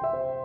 you